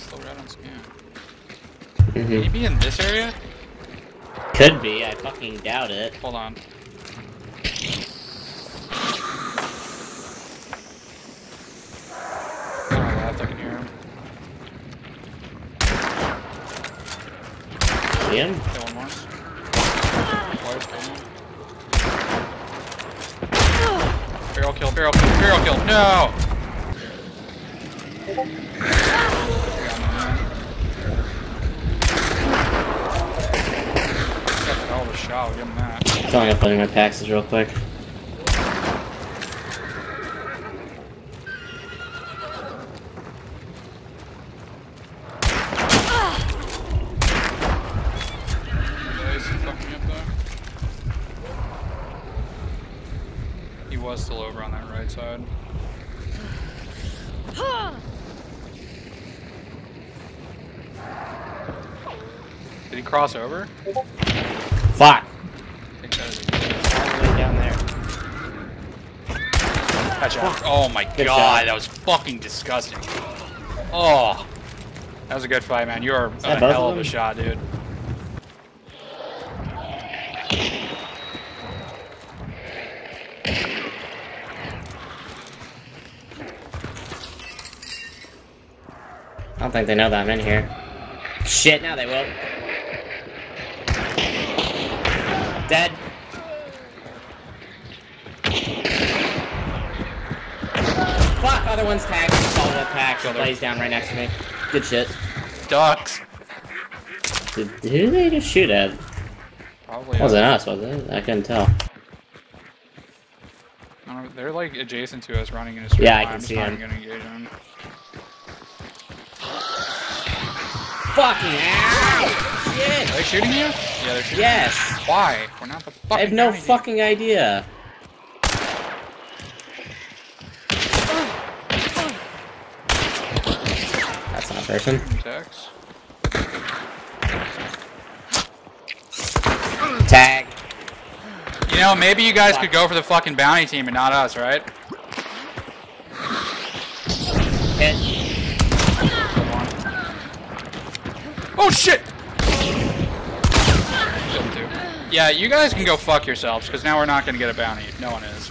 still red on scan. Mm-hmm. Can he be in this area? Could be, I fucking doubt it. Hold on. Oh, left, I can hear him. See him? Kill him once. White, kill him. Barrel kill, barrel kill, barrel kill. No! Got the hell of a shot, we'll give him that. Filling up my packs real quick. He fucked me up though. He was still over on that right side. Did he cross over? Fuck! I think that is All the way down there. Oh my Good god, that was fucking disgusting. Oh. That was a good fight, man. You are a hell of of a shot, dude. I don't think they know that I'm in here. Shit, now they will. Dead. Fuck, other one's tagged. Solid up pack. Killed her. Lays down right next to me. Good shit. Ducks. Did, who did they just shoot at? Probably. Wasn't us, was it? I couldn't tell. I They're like adjacent to us running in a straight Yeah, I line. can I'm just see not him. even gonna engage them. Fucking ow! Shit! Are they shooting you? Yeah, they're shooting Yes! you. Why? We're not the fucking I have no bounty fucking idea. That's not a person. Text. Tag. You know, maybe you guys could go for the fucking bounty team and not us, right? Hit. Oh shit! Yeah, you guys can go fuck yourselves, because now we're not gonna get a bounty. No one is.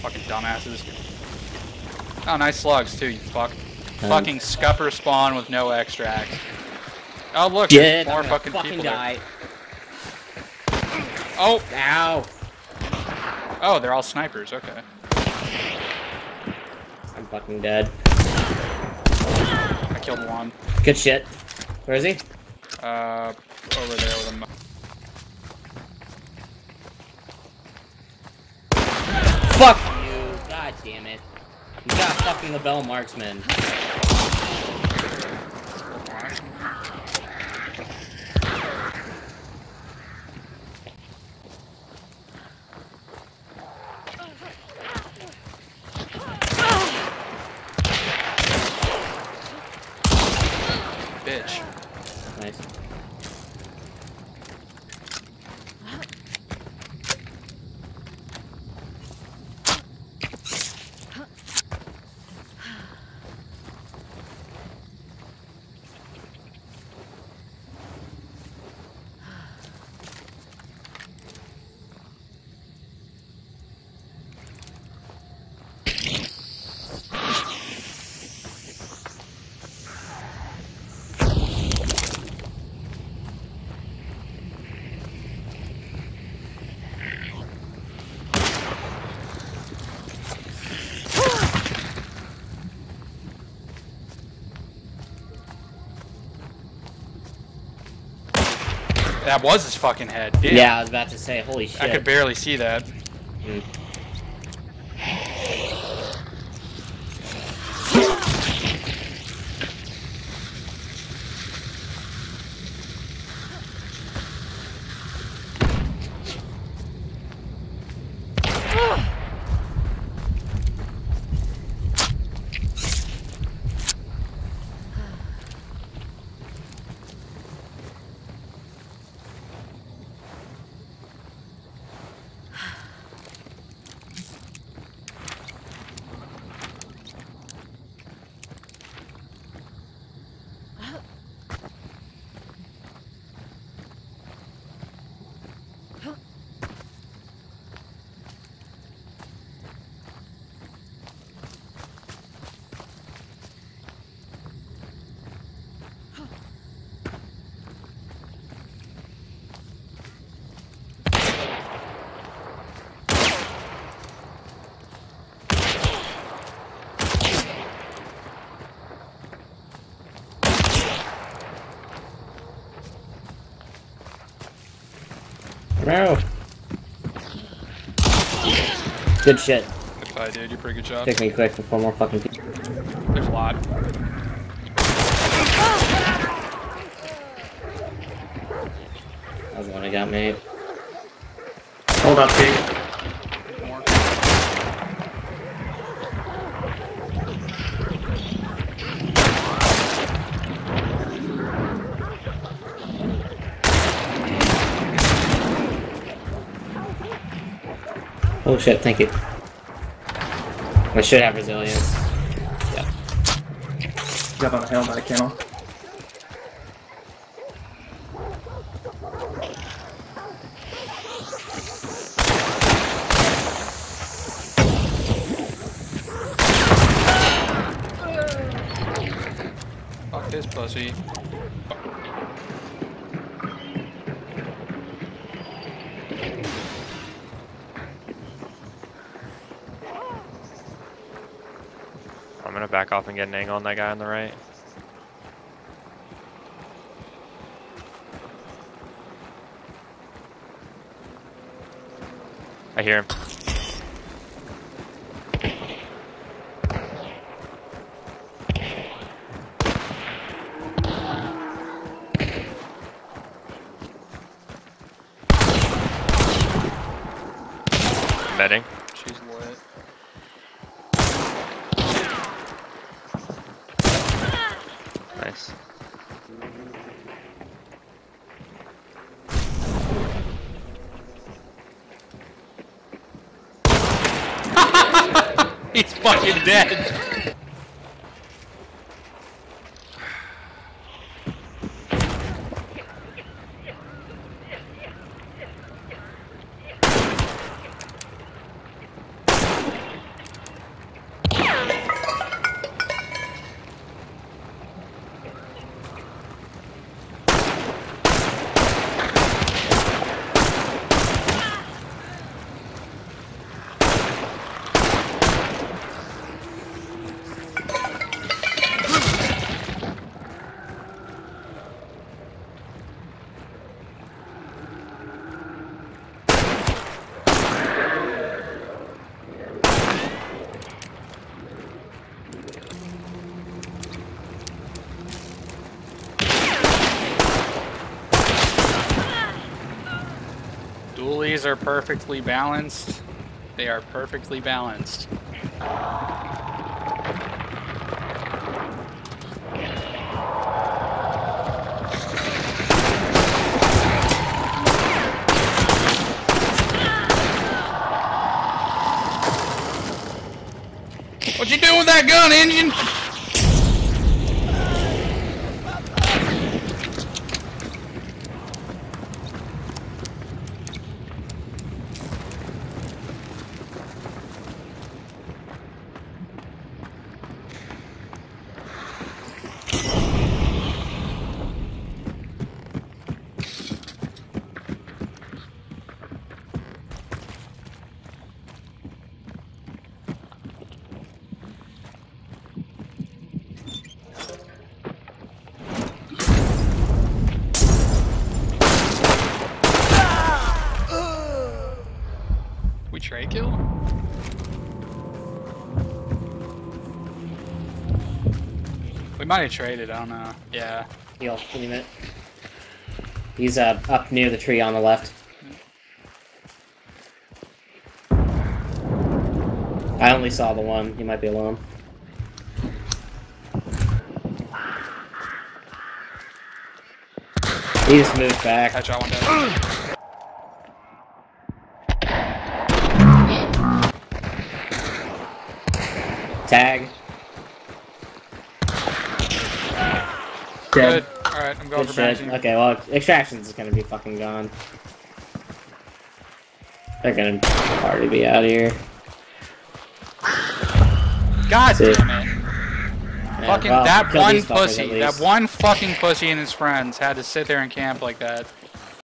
Fucking dumbasses. Oh, nice slugs too, you fuck. Fucking scupper spawn with no extract. Oh look, Dead. there's more I'm fucking, fucking people die. there. Oh, Ow! oh, they're all snipers. Okay. I'm fucking dead. I killed one. Good shit. Where is he? Uh, over there with a. mo- Fuck you! God damn it. You got fucking the Lebel marksman. Bitch. Nice. That was his fucking head. Damn. Yeah, I was about to say, holy shit. I could barely see that. Mm. No. Good shit. Good fight, dude. You're pretty good job. Pick me quick before more fucking people. There's a lot. That was the one I got, mate. Hold up, Pete. Oh shit, thank you. I should have resilience. Yep. Jump on the hill by the kennel. Fuck this pussy. Back off and get an angle on that guy on the right. I hear him. She's lit. Nice. He's fucking dead. Are perfectly balanced. They are perfectly balanced. What you doing with that gun, engine? We trade kill? We might have traded, I don't know. Yeah. Heal, give me a minute. He's uh, up near the tree on the left. I only saw the one. He might be alone. He just moved back. Headshot one dead. Tag. Good. Dead. Alright, I'm going Good for shit. Okay, well, extractions is gonna be fucking gone. They're gonna already be out of here. God damn it. Yeah, Fucking well, that one pussy, that one fucking pussy and his friends had to sit there and camp like that.